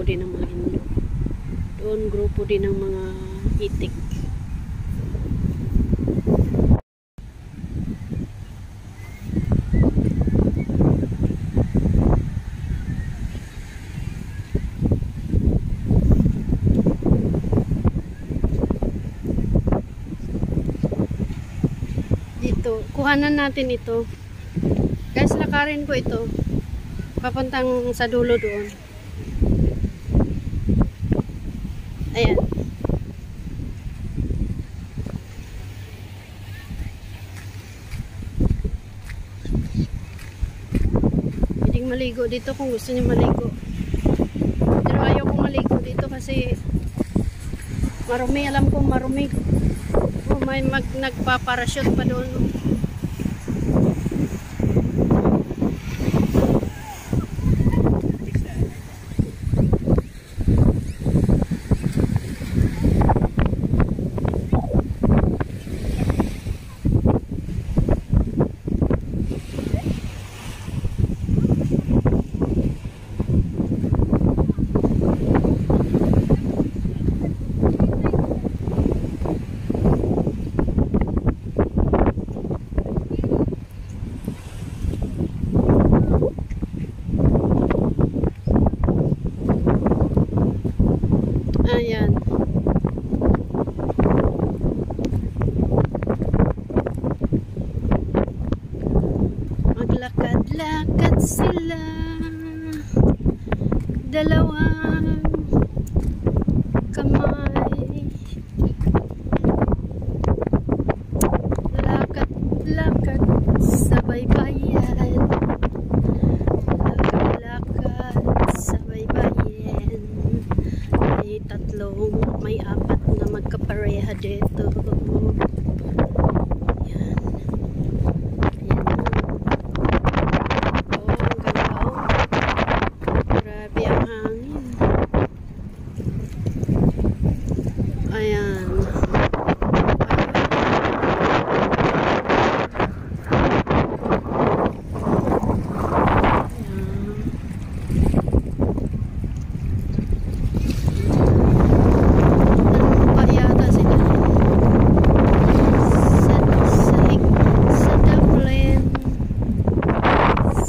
grupo din ng mga Indo. Doon grupo din ng mga itik. dito. Kuhanan natin ito. Guys, lakarin ko ito. Papuntang sa dulo doon. Ayan. Pwedeng maligo dito kung gusto niyo maligo. Pero ayaw kong maligo dito kasi marumi. Alam kong marumi. Oh, may mag nagpa-parachute pa doon. Sila. Dalawang kamay. Lakad-lakad sa baybayin Lakad-lakad sa baybayin may tatlong, may apat na magkapareha dito. Yan. Ayan na. Oh, ang galaw. Grabe ang hangin. Ayan. Ayan. pa yata sila sa, sa, lig- sa Dublin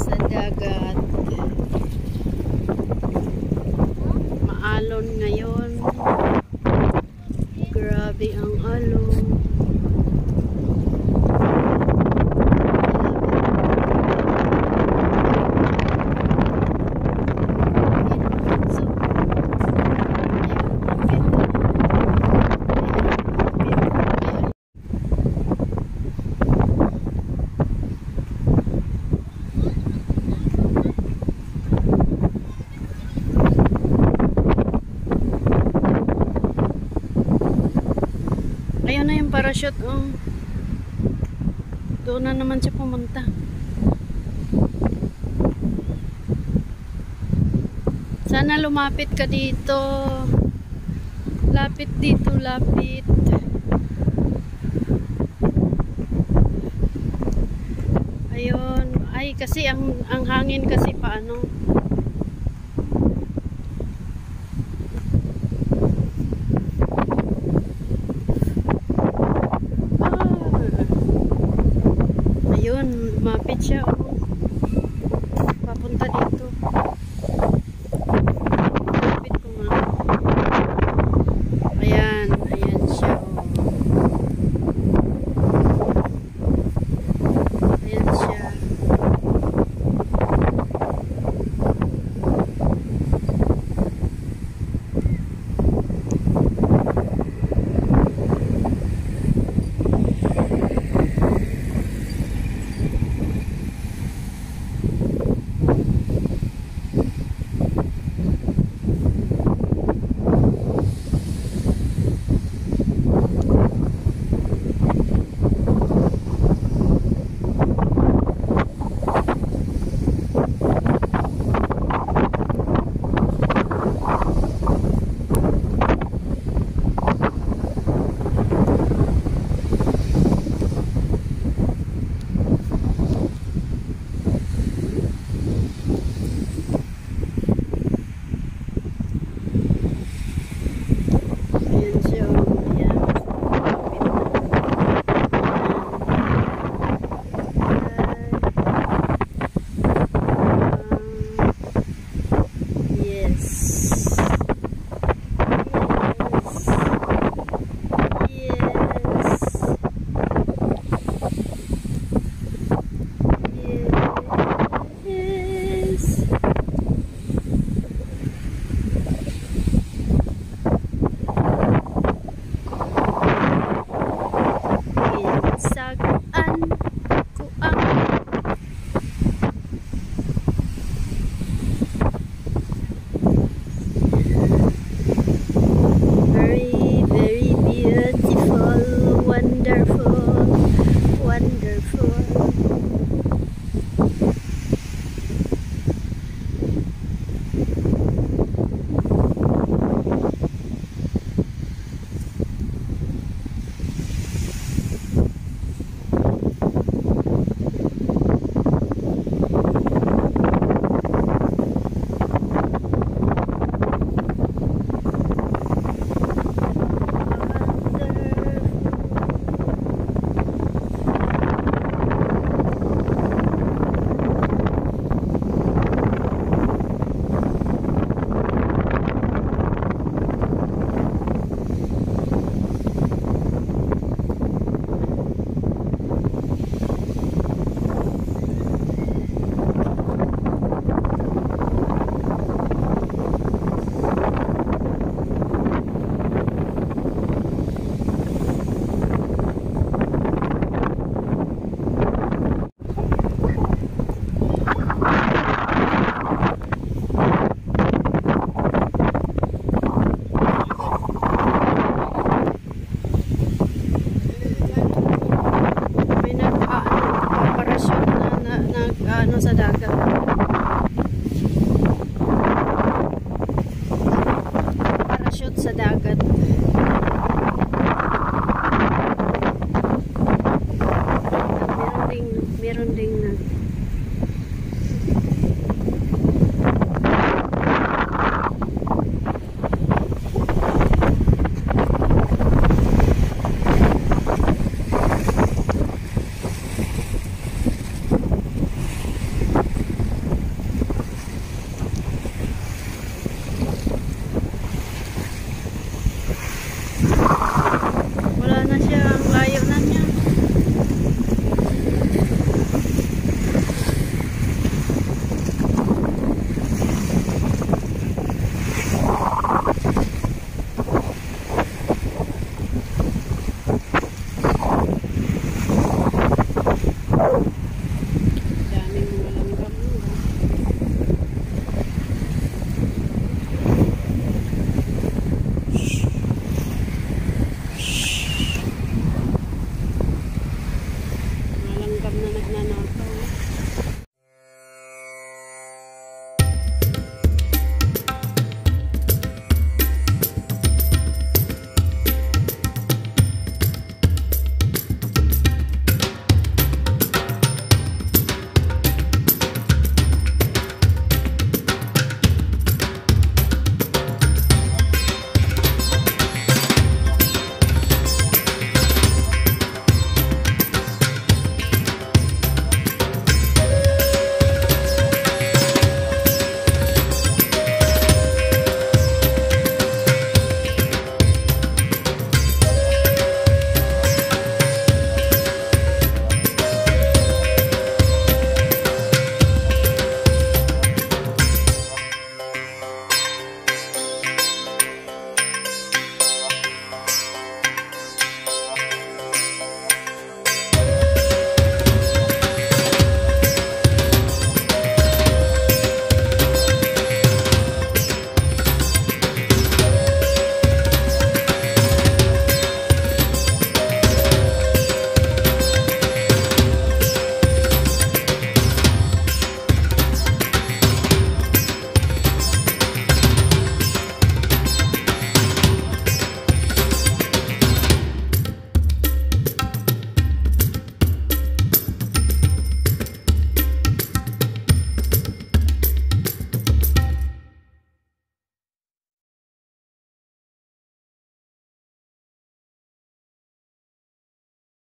sa dagat maalon ngayon grabe ang alon So, Ayun na yung parachute, oh. Doon na naman siya pumunta. Sana lumapit ka dito. Lapit dito, lapit. Ayun. Ay, kasi ang, ang hangin kasi paano.